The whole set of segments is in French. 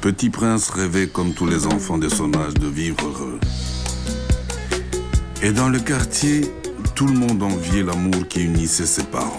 Petit prince rêvait comme tous les enfants de son âge de vivre heureux. Et dans le quartier, tout le monde enviait l'amour qui unissait ses parents.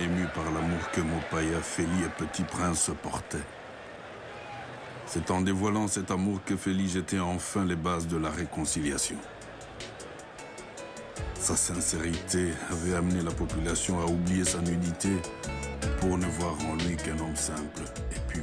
ému par l'amour que Mopaya, Féli et Petit Prince portait. portaient. C'est en dévoilant cet amour que Féli jetait enfin les bases de la réconciliation. Sa sincérité avait amené la population à oublier sa nudité pour ne voir en lui qu'un homme simple et pur.